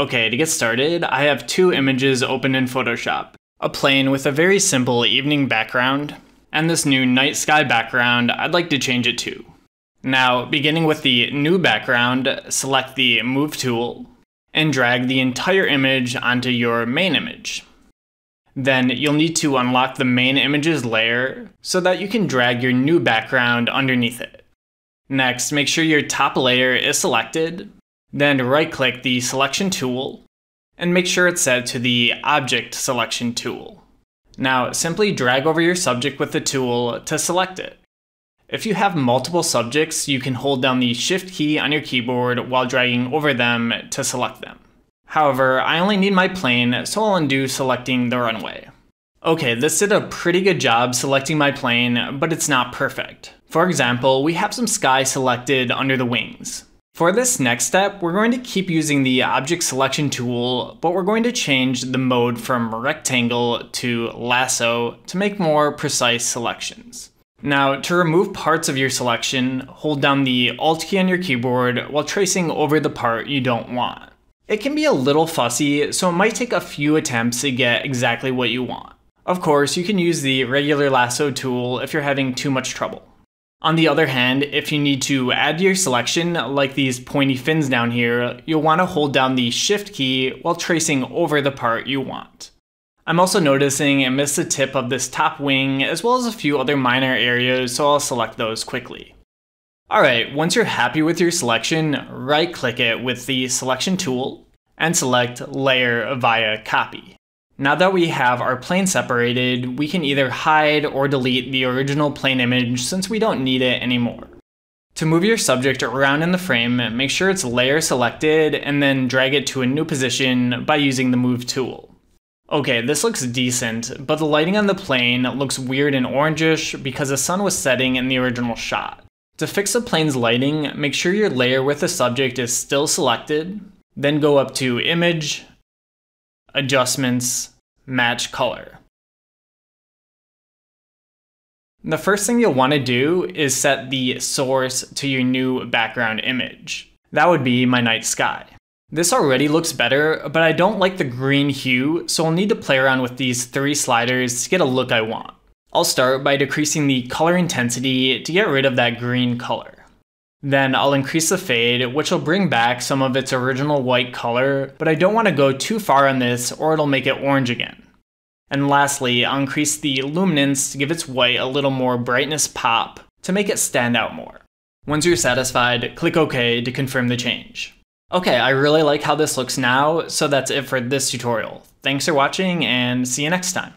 Okay, to get started, I have two images open in Photoshop. A plane with a very simple evening background, and this new night sky background, I'd like to change it to. Now, beginning with the new background, select the Move tool, and drag the entire image onto your main image. Then you'll need to unlock the main images layer so that you can drag your new background underneath it. Next, make sure your top layer is selected, then right click the selection tool, and make sure it's set to the object selection tool. Now, simply drag over your subject with the tool to select it. If you have multiple subjects, you can hold down the shift key on your keyboard while dragging over them to select them. However, I only need my plane, so I'll undo selecting the runway. Okay, this did a pretty good job selecting my plane, but it's not perfect. For example, we have some sky selected under the wings. For this next step, we're going to keep using the object selection tool, but we're going to change the mode from rectangle to lasso to make more precise selections. Now, to remove parts of your selection, hold down the Alt key on your keyboard while tracing over the part you don't want. It can be a little fussy, so it might take a few attempts to get exactly what you want. Of course, you can use the regular lasso tool if you're having too much trouble. On the other hand, if you need to add your selection, like these pointy fins down here, you'll want to hold down the Shift key while tracing over the part you want. I'm also noticing I missed the tip of this top wing as well as a few other minor areas, so I'll select those quickly. Alright, once you're happy with your selection, right click it with the selection tool and select layer via copy. Now that we have our plane separated, we can either hide or delete the original plane image since we don't need it anymore. To move your subject around in the frame, make sure it's layer selected and then drag it to a new position by using the move tool. Okay, this looks decent, but the lighting on the plane looks weird and orangish because the sun was setting in the original shot. To fix the plane's lighting, make sure your layer with the subject is still selected, then go up to Image, Adjustments, Match Color. The first thing you'll want to do is set the source to your new background image. That would be my night sky. This already looks better, but I don't like the green hue, so I'll need to play around with these three sliders to get a look I want. I'll start by decreasing the color intensity to get rid of that green color. Then I'll increase the fade, which will bring back some of its original white color, but I don't want to go too far on this or it'll make it orange again. And lastly, I'll increase the luminance to give its white a little more brightness pop to make it stand out more. Once you're satisfied, click OK to confirm the change. Okay, I really like how this looks now, so that's it for this tutorial. Thanks for watching and see you next time.